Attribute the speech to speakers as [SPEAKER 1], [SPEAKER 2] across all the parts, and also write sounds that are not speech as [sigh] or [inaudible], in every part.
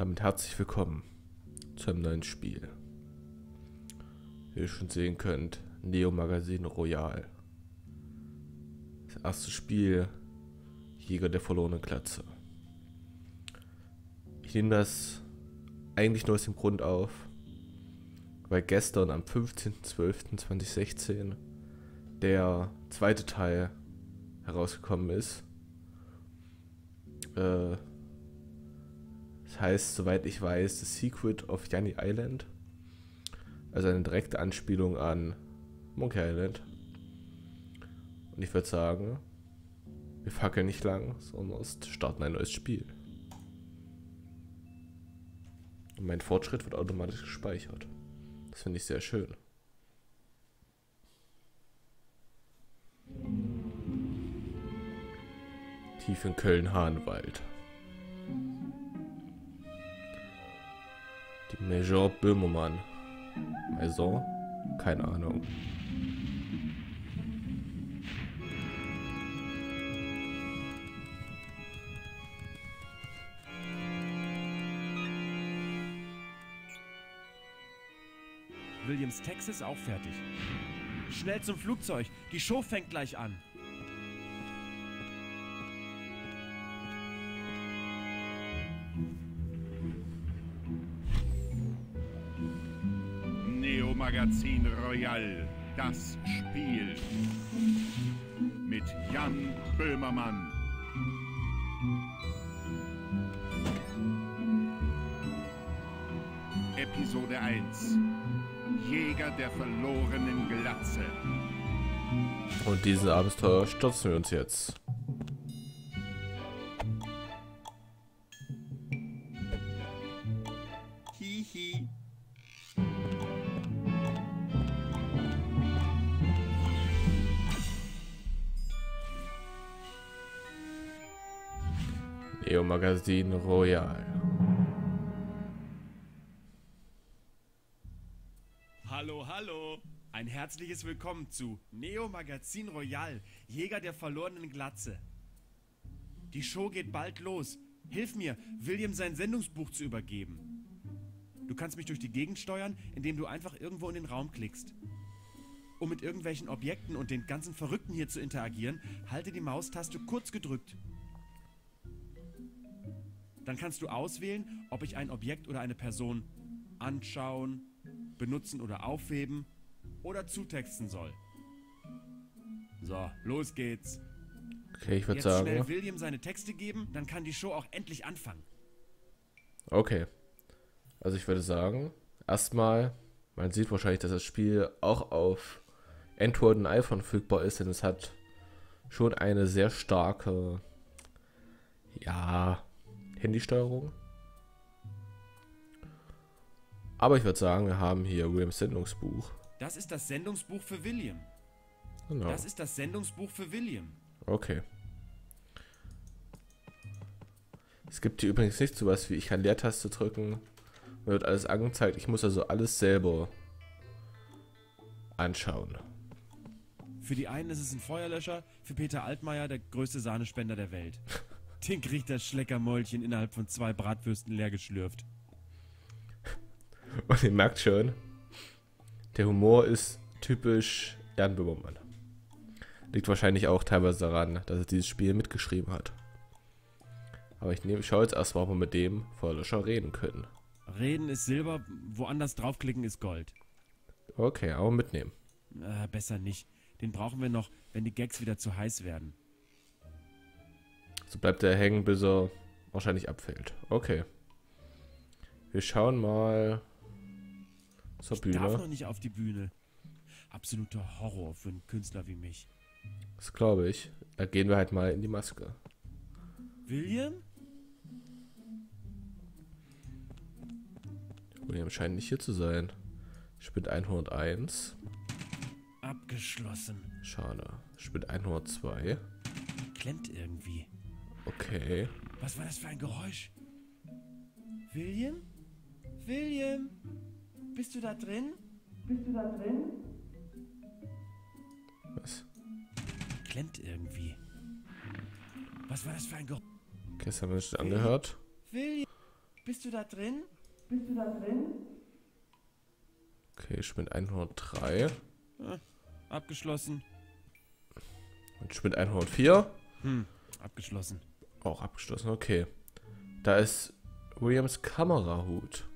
[SPEAKER 1] damit herzlich willkommen zu einem neuen Spiel. Wie ihr schon sehen könnt, Neo Magazin Royal. Das erste Spiel, Jäger der verlorenen Glatze. Ich nehme das eigentlich nur aus dem Grund auf, weil gestern am 15.12.2016 der zweite Teil herausgekommen ist. Äh, das heißt, soweit ich weiß, The Secret of Yanni Island. Also eine direkte Anspielung an Monkey Island. Und ich würde sagen, wir fackeln nicht lang, sondern starten ein neues Spiel. Und mein Fortschritt wird automatisch gespeichert. Das finde ich sehr schön. Tief in Köln-Hahnwald. Major Böhmermann. Maison? Keine Ahnung.
[SPEAKER 2] Williams Text ist auch fertig. Schnell zum Flugzeug. Die Show fängt gleich an.
[SPEAKER 3] Magazin Royal, das Spiel. Mit Jan Böhmermann. Episode 1. Jäger der verlorenen Glatze.
[SPEAKER 1] Und dieses Abenteuer stürzen wir uns jetzt.
[SPEAKER 3] Hihi.
[SPEAKER 1] Neo Magazin Royal.
[SPEAKER 2] Hallo, hallo. Ein herzliches Willkommen zu Neo Magazin Royal, Jäger der verlorenen Glatze. Die Show geht bald los. Hilf mir, William sein Sendungsbuch zu übergeben. Du kannst mich durch die Gegend steuern, indem du einfach irgendwo in den Raum klickst. Um mit irgendwelchen Objekten und den ganzen Verrückten hier zu interagieren, halte die Maustaste kurz gedrückt. Dann kannst du auswählen, ob ich ein Objekt oder eine Person anschauen, benutzen oder aufheben oder zutexten soll. So, los geht's.
[SPEAKER 1] Okay, ich würde sagen.
[SPEAKER 2] schnell William seine Texte geben, dann kann die Show auch endlich anfangen.
[SPEAKER 1] Okay. Also ich würde sagen, erstmal, man sieht wahrscheinlich, dass das Spiel auch auf Android und iPhone verfügbar ist, denn es hat schon eine sehr starke, ja, Handysteuerung. Aber ich würde sagen, wir haben hier Williams Sendungsbuch.
[SPEAKER 2] Das ist das Sendungsbuch für William.
[SPEAKER 1] Genau.
[SPEAKER 2] Das ist das Sendungsbuch für William.
[SPEAKER 1] Okay. Es gibt hier übrigens nicht sowas wie ich kann Leertaste drücken. Mir wird alles angezeigt. Ich muss also alles selber anschauen.
[SPEAKER 2] Für die einen ist es ein Feuerlöscher, für Peter Altmaier der größte Sahnespender der Welt. [laughs] Den kriegt das Schleckermäulchen innerhalb von zwei Bratwürsten leer geschlürft.
[SPEAKER 1] Und ihr merkt schon, der Humor ist typisch Jan Böhmermann. Liegt wahrscheinlich auch teilweise daran, dass er dieses Spiel mitgeschrieben hat. Aber ich, nehme, schaue jetzt erstmal, ob wir mit dem Feuerlöscher reden können.
[SPEAKER 2] Reden ist Silber, woanders draufklicken ist Gold.
[SPEAKER 1] Okay, aber mitnehmen.
[SPEAKER 2] Äh, besser nicht. Den brauchen wir noch, wenn die Gags wieder zu heiß werden.
[SPEAKER 1] So bleibt er hängen, bis er wahrscheinlich abfällt. Okay. Wir schauen mal zur
[SPEAKER 2] Ich darf noch
[SPEAKER 1] Bühne.
[SPEAKER 2] nicht auf die Bühne. Absoluter Horror für einen Künstler wie mich.
[SPEAKER 1] Das glaube ich. Da gehen wir halt mal in die Maske.
[SPEAKER 2] William?
[SPEAKER 1] William scheint nicht hier zu sein. Spit 101.
[SPEAKER 2] Abgeschlossen.
[SPEAKER 1] Schade. Spit 102.
[SPEAKER 2] Klemmt irgendwie.
[SPEAKER 1] Okay.
[SPEAKER 2] Was war das für ein Geräusch? William? William? Bist du da drin?
[SPEAKER 1] Was?
[SPEAKER 2] Klemmt irgendwie. Was war das für ein Geräusch?
[SPEAKER 1] Okay, das haben wir nicht angehört.
[SPEAKER 2] William? Bist du da drin?
[SPEAKER 1] Okay, Schmidt 103.
[SPEAKER 2] Abgeschlossen.
[SPEAKER 1] Und Schmidt 104.
[SPEAKER 2] Hm, abgeschlossen.
[SPEAKER 1] Auch abgeschlossen, okay. Da ist Williams Kamerahut.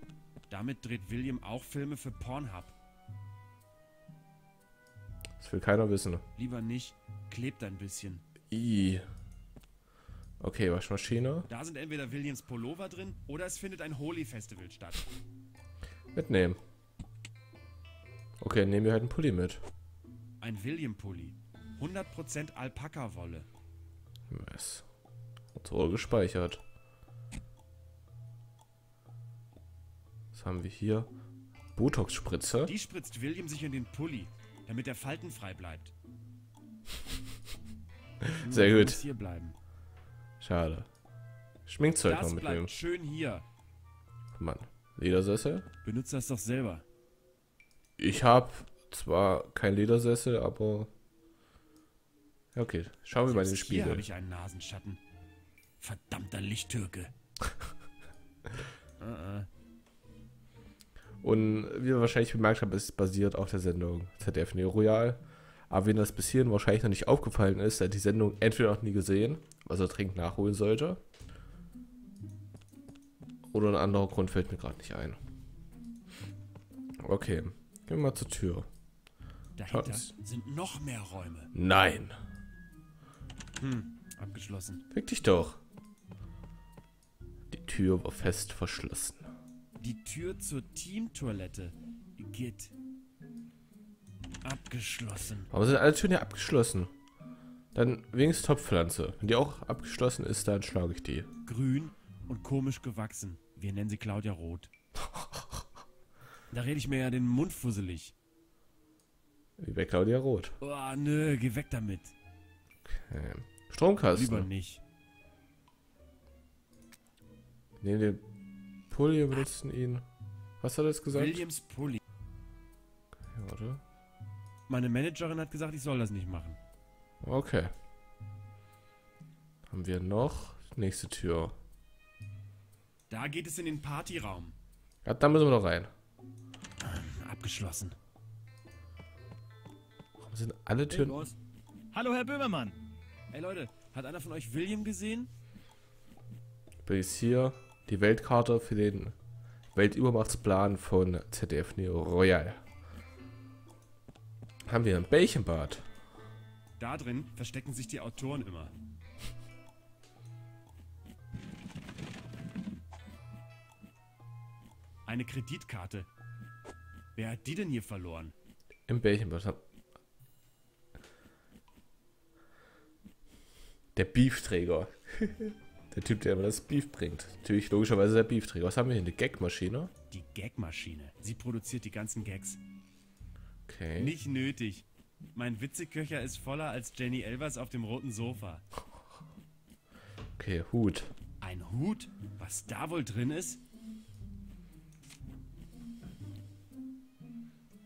[SPEAKER 2] Damit dreht William auch Filme für Pornhub.
[SPEAKER 1] Das will keiner wissen.
[SPEAKER 2] Lieber nicht, klebt ein bisschen.
[SPEAKER 1] I. Okay, Waschmaschine.
[SPEAKER 2] Da sind entweder Williams Pullover drin oder es findet ein Holy Festival statt.
[SPEAKER 1] Mitnehmen. Okay, nehmen wir halt einen Pulli mit.
[SPEAKER 2] Ein William-Pulli. 100% Alpaka-Wolle.
[SPEAKER 1] Yes. So gespeichert. Was haben wir hier? Botox-Spritze.
[SPEAKER 2] Die spritzt William sich in den Pulli, damit er faltenfrei bleibt. [laughs]
[SPEAKER 1] Sehr gut.
[SPEAKER 2] Hier bleiben.
[SPEAKER 1] Schade. Schminkzeug noch
[SPEAKER 2] Das
[SPEAKER 1] mitnehmen.
[SPEAKER 2] bleibt schön hier.
[SPEAKER 1] Mann. Ledersessel.
[SPEAKER 2] Benutzt das doch selber.
[SPEAKER 1] Ich habe zwar kein Ledersessel, aber... Okay. Schauen wir mal in den
[SPEAKER 2] Selbst hier
[SPEAKER 1] Spiegel.
[SPEAKER 2] habe ich einen Nasenschatten. Verdammter Lichttürke. [laughs] äh, äh.
[SPEAKER 1] Und wie wir wahrscheinlich bemerkt haben, ist es basiert auf der Sendung ZDF Neo Royal. Aber wen das bis hierhin wahrscheinlich noch nicht aufgefallen ist, der hat die Sendung entweder noch nie gesehen, was er dringend nachholen sollte. Oder ein anderer Grund fällt mir gerade nicht ein. Okay, gehen wir mal zur Tür.
[SPEAKER 2] Dahinter
[SPEAKER 1] Schatz.
[SPEAKER 2] sind noch mehr Räume.
[SPEAKER 1] Nein,
[SPEAKER 2] Hm, abgeschlossen.
[SPEAKER 1] fick dich doch. Die Tür war fest verschlossen.
[SPEAKER 2] Die Tür zur Teamtoilette geht abgeschlossen.
[SPEAKER 1] Warum sind alle Türen hier abgeschlossen? Dann wenigstens Topfpflanze. Wenn die auch abgeschlossen ist, dann schlage ich die.
[SPEAKER 2] Grün und komisch gewachsen. Wir nennen sie Claudia Roth. [laughs] Da rede ich mir ja den Mund fusselig.
[SPEAKER 1] Wie bei Claudia Roth.
[SPEAKER 2] Oh, nö, geh weg damit.
[SPEAKER 1] Okay. Stromkasten.
[SPEAKER 2] Lieber nicht.
[SPEAKER 1] Nehmen den Pulli und benutzen ihn. Was hat er jetzt gesagt?
[SPEAKER 2] Williams Pulli.
[SPEAKER 1] Ja, warte.
[SPEAKER 2] Meine Managerin hat gesagt, ich soll das nicht machen.
[SPEAKER 1] Okay. Haben wir noch? Nächste Tür.
[SPEAKER 2] Da geht es in den Partyraum.
[SPEAKER 1] Ja, da müssen wir noch rein.
[SPEAKER 2] Abgeschlossen.
[SPEAKER 1] Warum sind alle Türen...
[SPEAKER 4] Hallo, Herr Böhmermann.
[SPEAKER 2] Ey Leute, hat einer von euch William gesehen?
[SPEAKER 1] Übrigens hier die Weltkarte für den Weltübermachtsplan von ZDF Neo Royal. Haben wir ein Bällchenbad.
[SPEAKER 2] Da drin verstecken sich die Autoren immer. Eine Kreditkarte. Wer hat die denn hier verloren?
[SPEAKER 1] Im Bällchenbad. Der Beefträger. [laughs] der Typ, der immer das Beef bringt. Natürlich logischerweise der Beefträger. Was haben wir hier? Eine Gagmaschine?
[SPEAKER 2] Die Gagmaschine. Sie produziert die ganzen Gags.
[SPEAKER 1] Okay.
[SPEAKER 2] Nicht nötig. Mein Witzeköcher ist voller als Jenny Elvers auf dem roten Sofa.
[SPEAKER 1] Okay, Hut.
[SPEAKER 2] Ein Hut? Was da wohl drin ist?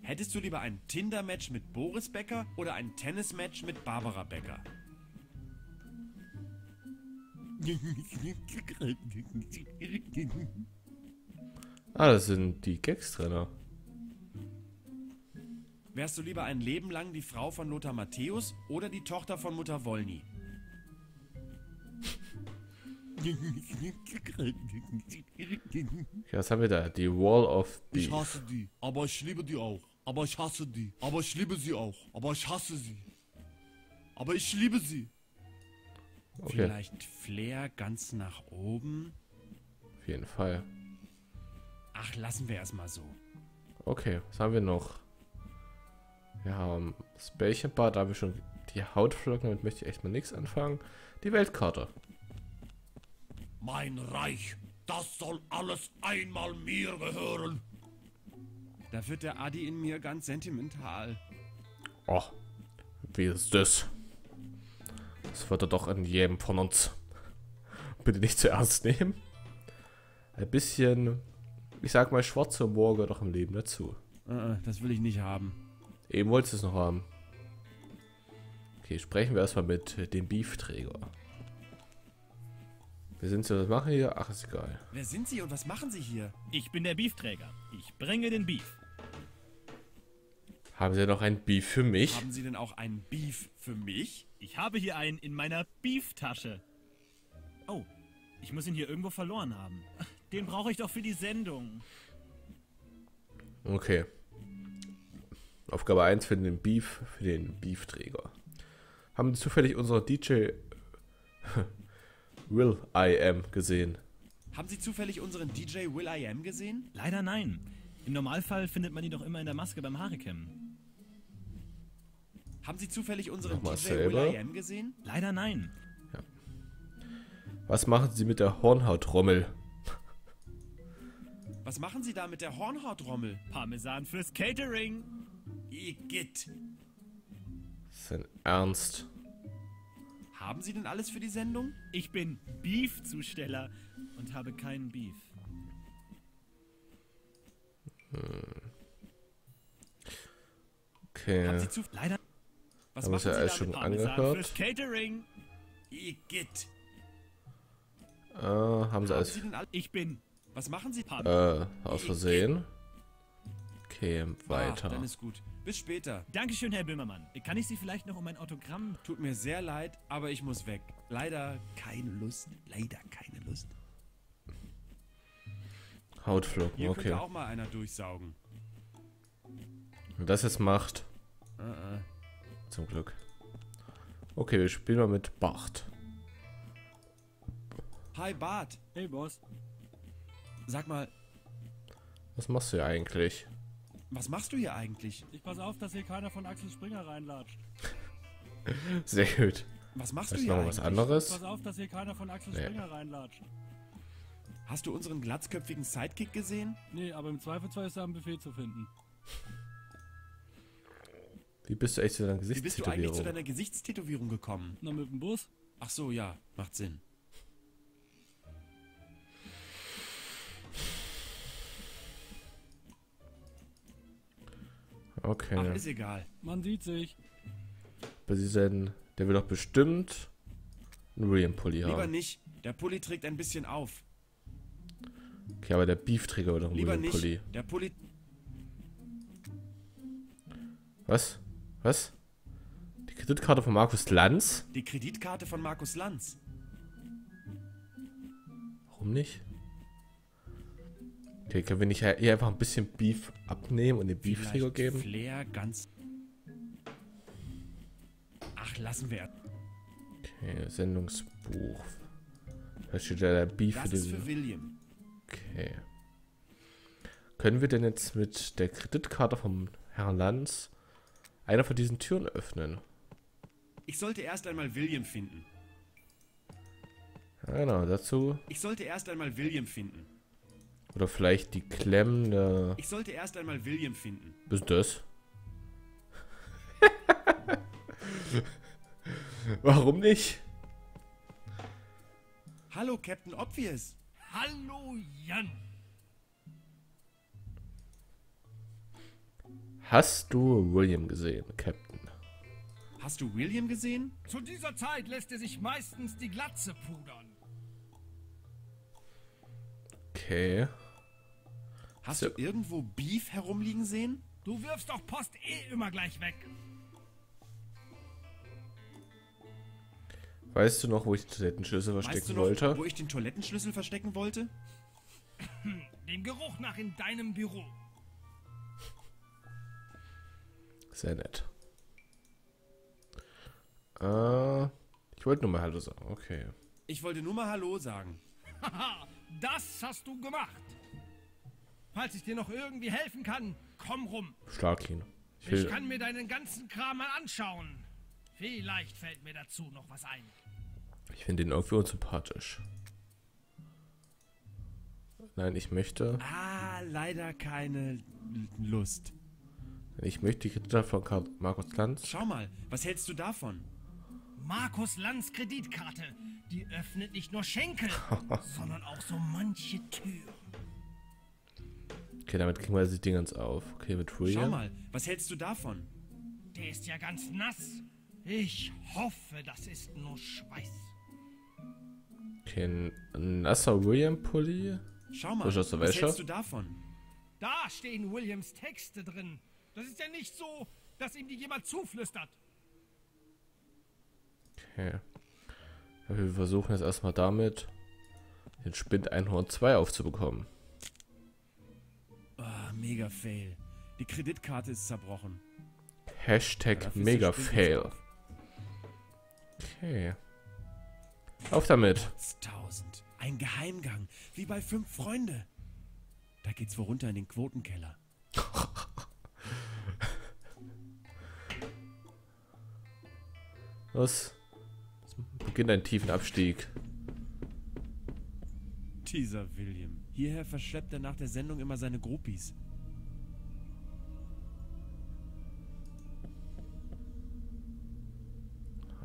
[SPEAKER 2] Hättest du lieber ein Tinder-Match mit Boris Becker oder ein Tennis-Match mit Barbara Becker?
[SPEAKER 1] Ah, das sind die Gags-Trainer.
[SPEAKER 2] Wärst du lieber ein Leben lang die Frau von Lothar Matthäus oder die Tochter von Mutter Wollny?
[SPEAKER 1] Okay, was haben wir da? Die Wall of
[SPEAKER 4] Ich
[SPEAKER 1] Beef.
[SPEAKER 4] hasse die, aber ich liebe die auch. Aber ich hasse die, aber ich liebe sie auch. Aber ich hasse sie. Aber ich liebe sie.
[SPEAKER 1] Okay,
[SPEAKER 2] Vielleicht Flair ganz nach oben?
[SPEAKER 1] auf jeden Fall.
[SPEAKER 2] Ach, lassen wir erstmal so.
[SPEAKER 1] Okay, was haben wir noch? Wir haben das Bällchenbad, da haben wir schon die Hautflocken, damit möchte ich echt mal nichts anfangen. Die Weltkarte.
[SPEAKER 4] Mein Reich, das soll alles einmal mir gehören.
[SPEAKER 2] Da wird der Adi in mir ganz sentimental.
[SPEAKER 1] Oh, wie ist das? Das wird er doch in jedem von uns. Bitte nicht zu ernst nehmen. Ein bisschen, ich sag mal, schwarzer Humor gehört doch im Leben dazu.
[SPEAKER 2] Äh, äh, das will ich nicht haben.
[SPEAKER 1] Eben wolltest du es noch haben. Okay, sprechen wir erstmal mit dem Beefträger. Wir sind so, was machen wir hier? Ach, ist egal.
[SPEAKER 2] Wer sind Sie und was machen Sie hier?
[SPEAKER 5] Ich bin der Beefträger. Ich bringe den Beef.
[SPEAKER 1] Haben Sie noch ein Beef für mich?
[SPEAKER 2] Haben Sie denn auch einen Beef für mich?
[SPEAKER 5] Ich habe hier einen in meiner Beeftasche. Oh, ich muss ihn hier irgendwo verloren haben. [laughs] Den brauche ich doch für die Sendung.
[SPEAKER 1] Okay. Aufgabe 1 für den Beef, für den Beefträger. Haben Sie zufällig unsere DJ [laughs] Will I Am gesehen?
[SPEAKER 2] Haben Sie zufällig unseren DJ Will I Am gesehen?
[SPEAKER 5] Leider nein. Im Normalfall findet man ihn doch immer in der Maske beim Haarecam.
[SPEAKER 2] Haben Sie zufällig unseren DJ
[SPEAKER 1] selber.
[SPEAKER 2] Will I Am gesehen?
[SPEAKER 5] Leider nein.
[SPEAKER 1] Was machen Sie mit der Hornhautrommel?
[SPEAKER 2] Was machen Sie da mit der Hornhautrommel?
[SPEAKER 5] Parmesan fürs Catering.
[SPEAKER 2] Igitt.
[SPEAKER 1] Sein Ernst.
[SPEAKER 2] Haben Sie denn alles für die Sendung?
[SPEAKER 5] Ich bin Beef-Zusteller und habe keinen Beef.
[SPEAKER 1] Okay.
[SPEAKER 2] Haben Sie zu
[SPEAKER 5] Leider
[SPEAKER 2] Was
[SPEAKER 1] Haben wir ja
[SPEAKER 2] Sie
[SPEAKER 1] alles schon angehört.
[SPEAKER 5] fürs Catering.
[SPEAKER 2] Igitt.
[SPEAKER 1] Äh, haben Sie alles
[SPEAKER 5] Ich bin
[SPEAKER 2] Was machen Sie?
[SPEAKER 1] äh, aus Versehen? Okay,
[SPEAKER 2] Ah,
[SPEAKER 1] weiter.
[SPEAKER 2] dann ist gut. Bis später.
[SPEAKER 5] Dankeschön, Herr Böhmermann. Kann ich Sie vielleicht noch um ein Autogramm?
[SPEAKER 2] Tut mir sehr leid, aber ich muss weg. Leider keine Lust. Leider keine Lust.
[SPEAKER 1] Hautflocken,
[SPEAKER 2] Hier
[SPEAKER 1] okay.
[SPEAKER 2] könnte auch mal einer durchsaugen.
[SPEAKER 1] Und das jetzt macht.
[SPEAKER 2] Äh,
[SPEAKER 1] Zum Glück. Okay, wir spielen mal mit Bart.
[SPEAKER 2] Hi Bart.
[SPEAKER 6] Hey Boss,
[SPEAKER 2] Sag mal,
[SPEAKER 1] Was machst du hier eigentlich?
[SPEAKER 2] was machst du hier eigentlich?
[SPEAKER 6] ich pass auf, dass hier keiner von Axel Springer reinlatscht. [laughs]
[SPEAKER 1] Sehr gut.
[SPEAKER 2] Was machst
[SPEAKER 1] Hast
[SPEAKER 2] du hier
[SPEAKER 1] noch was
[SPEAKER 2] eigentlich?
[SPEAKER 1] anderes?
[SPEAKER 6] Pass auf, dass hier keiner von Axel
[SPEAKER 1] Nee.
[SPEAKER 6] Springer reinlatscht.
[SPEAKER 2] Hast du unseren glatzköpfigen Sidekick gesehen?
[SPEAKER 6] Nee, aber im Zweifelsfall ist er am Buffet zu finden.
[SPEAKER 1] Wie bist du echt zu deiner
[SPEAKER 2] Wie bist du eigentlich zu
[SPEAKER 1] Gesichtstätowierung?
[SPEAKER 2] deiner Gesichtstätowierung gekommen?
[SPEAKER 6] Na, mit dem Bus?
[SPEAKER 2] Ach so, ja, macht Sinn. Ach,
[SPEAKER 1] Okay.
[SPEAKER 2] ist egal.
[SPEAKER 6] Man sieht sich.
[SPEAKER 1] Aber sie sind, der will doch bestimmt einen William-Pulli
[SPEAKER 2] Lieber
[SPEAKER 1] haben.
[SPEAKER 2] nicht. Der Pulli trägt ein bisschen auf.
[SPEAKER 1] Okay, aber der Beefträger will doch einen
[SPEAKER 2] Lieber
[SPEAKER 1] William-Pulli.
[SPEAKER 2] nicht. Der Pulli.
[SPEAKER 1] Was? Was? Die Kreditkarte von Markus Lanz?
[SPEAKER 2] Die Kreditkarte von Markus Lanz.
[SPEAKER 1] Warum nicht? Okay, können wir nicht hier einfach ein bisschen Beef abnehmen und den Beefträger
[SPEAKER 2] Vielleicht
[SPEAKER 1] geben?
[SPEAKER 2] Flair ganz. Ach, lassen wir.
[SPEAKER 1] Okay, Sendungsbuch. Da steht ja der Beef für
[SPEAKER 2] Das ist für
[SPEAKER 1] den.
[SPEAKER 2] William.
[SPEAKER 1] Okay. Können wir denn jetzt mit der Kreditkarte vom Herrn Lanz einer von diesen Türen öffnen?
[SPEAKER 2] Ich sollte erst einmal William finden.
[SPEAKER 1] Ja, genau, dazu.
[SPEAKER 2] Ich sollte erst einmal William finden.
[SPEAKER 1] Oder vielleicht die klemmende.
[SPEAKER 2] Ich sollte erst einmal William finden.
[SPEAKER 1] Was ist das? [laughs] Warum nicht?
[SPEAKER 2] Hallo, Captain Obvious.
[SPEAKER 5] Hallo, Jan.
[SPEAKER 1] Hast du William gesehen, Captain?
[SPEAKER 2] Hast du William gesehen?
[SPEAKER 7] Zu dieser Zeit lässt er sich meistens die Glatze pudern.
[SPEAKER 1] Okay.
[SPEAKER 2] Hast
[SPEAKER 1] So.
[SPEAKER 2] du irgendwo Beef herumliegen sehen?
[SPEAKER 7] Du wirfst doch Post eh immer gleich weg.
[SPEAKER 1] Weißt du noch, wo ich den Toilettenschlüssel verstecken
[SPEAKER 2] weißt du noch,
[SPEAKER 1] wollte?
[SPEAKER 2] wo ich den Toilettenschlüssel verstecken wollte?
[SPEAKER 7] Dem Geruch nach in deinem Büro.
[SPEAKER 1] Sehr nett. Äh, ich wollte nur mal Hallo sagen. Okay.
[SPEAKER 2] Ich wollte nur mal Hallo sagen.
[SPEAKER 7] Haha, [laughs] das hast du gemacht. Falls ich dir noch irgendwie helfen kann, komm rum.
[SPEAKER 1] Schlag ihn. Ich
[SPEAKER 7] Ich
[SPEAKER 1] will.
[SPEAKER 7] kann mir deinen ganzen Kram mal anschauen. Vielleicht fällt mir dazu noch was ein.
[SPEAKER 1] Ich finde ihn irgendwie unsympathisch. Nein, ich möchte.
[SPEAKER 2] Ah, leider keine Lust.
[SPEAKER 1] Ich möchte die Kreditkarte von Karl Markus Lanz.
[SPEAKER 2] Schau mal, was hältst du davon?
[SPEAKER 7] Markus Lanz Kreditkarte. Die öffnet nicht nur Schenkel, [laughs] sondern auch so manche Tür.
[SPEAKER 1] Okay, damit kriegen wir die Dingens auf. Okay, mit
[SPEAKER 2] Schau
[SPEAKER 1] William.
[SPEAKER 2] mal, was hältst du davon?
[SPEAKER 7] Der ist ja ganz nass. Ich hoffe, das ist nur Schweiß.
[SPEAKER 1] Okay, ein nasser William Pulli.
[SPEAKER 2] Schau mal, was hältst du davon?
[SPEAKER 7] Da stehen Williams Texte drin. Das ist ja nicht so, dass ihm die jemand zuflüstert.
[SPEAKER 1] Okay. Wir versuchen jetzt erstmal damit, den Spind 102 aufzubekommen.
[SPEAKER 2] Ah, mega fail. Die Kreditkarte ist zerbrochen.
[SPEAKER 1] Hashtag Mega Fail. Okay. Auf damit.
[SPEAKER 2] 1000. Ein Geheimgang. Wie bei fünf Freunde. Da geht's wohl runter in den Quotenkeller. [laughs]
[SPEAKER 1] Was? Es beginnt ein tiefen Abstieg.
[SPEAKER 2] Dieser William. Hierher verschleppt er nach der Sendung immer seine Groupies.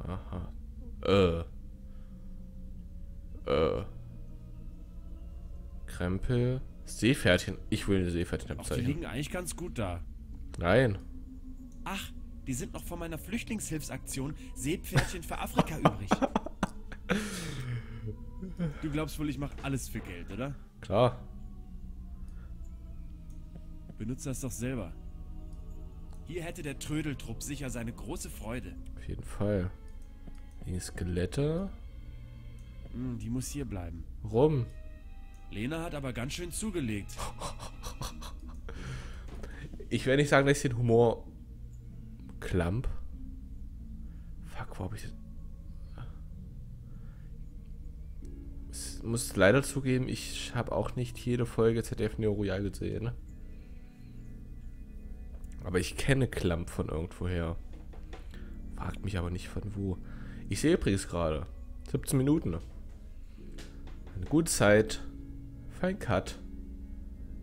[SPEAKER 1] Aha. Äh. Äh. Krempel. Seepferdchen. Ich will eine
[SPEAKER 2] Auch die
[SPEAKER 1] Seepferdchen-Abzeichen.
[SPEAKER 2] liegen eigentlich ganz gut da.
[SPEAKER 1] Nein.
[SPEAKER 2] Ach, die sind noch von meiner Flüchtlingshilfsaktion Seepferdchen für Afrika übrig. Du glaubst wohl, ich mache alles für Geld, oder?
[SPEAKER 1] Klar.
[SPEAKER 2] Benutze das doch selber. Hier hätte der Trödeltrupp sicher seine große Freude.
[SPEAKER 1] Auf jeden Fall. Die Skelette.
[SPEAKER 2] Hm, die muss hier bleiben.
[SPEAKER 1] Rum.
[SPEAKER 2] Lena hat aber ganz schön zugelegt.
[SPEAKER 1] Ich werde nicht sagen, dass ich den Humor klamp. Fuck, wo hab ich das? Ich muss leider zugeben, ich habe auch nicht jede Folge ZDF Neo Royal gesehen. Aber ich kenne Klamp von irgendwoher. Fragt mich aber nicht von wo. Ich sehe übrigens gerade 17 Minuten. Eine gute Zeit für einen Cut.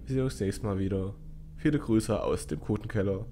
[SPEAKER 1] Wir sehen uns nächstes Mal wieder. Viele Grüße aus dem Kotenkeller.